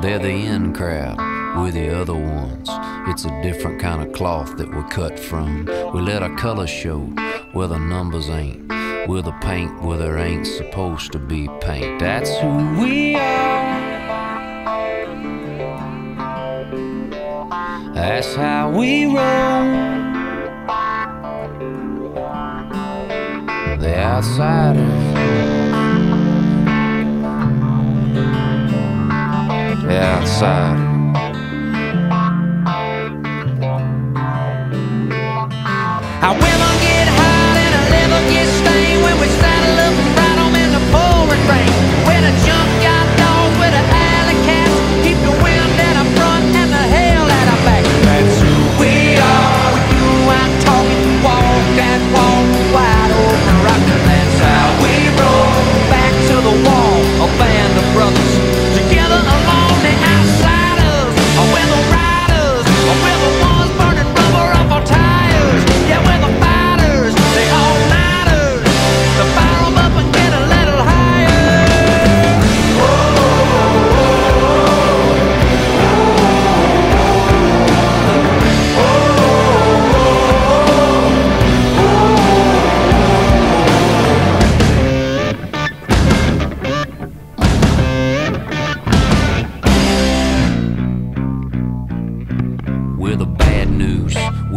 They're the in crowd, we're the other ones. It's a different kind of cloth that we're cut from. We let our colors show where the numbers ain't. We're the paint where there ain't supposed to be paint. That's who we are. That's how we roll. The outsiders. The outsider. I on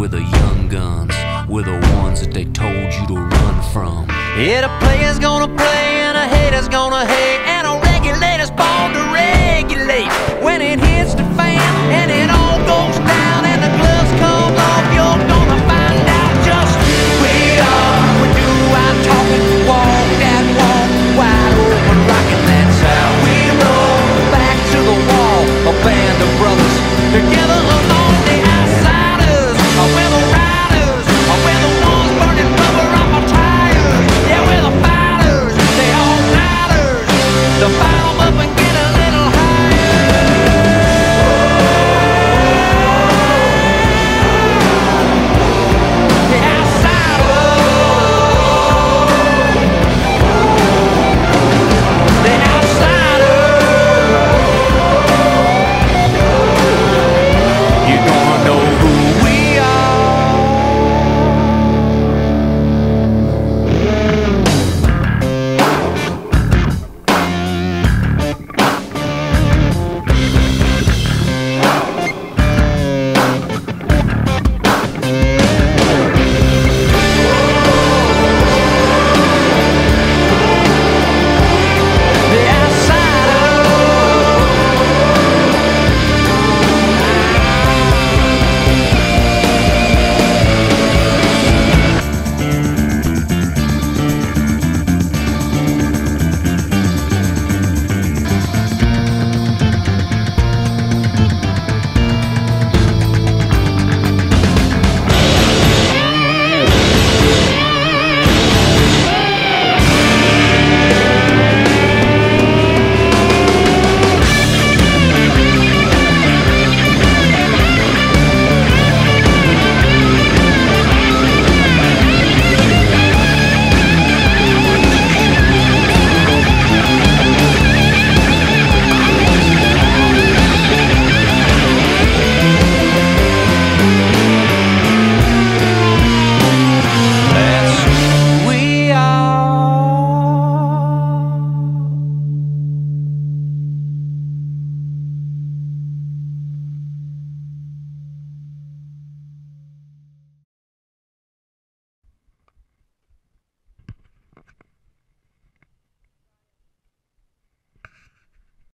were the young guns, were the ones that they told you to run from. Yeah, the player's gonna play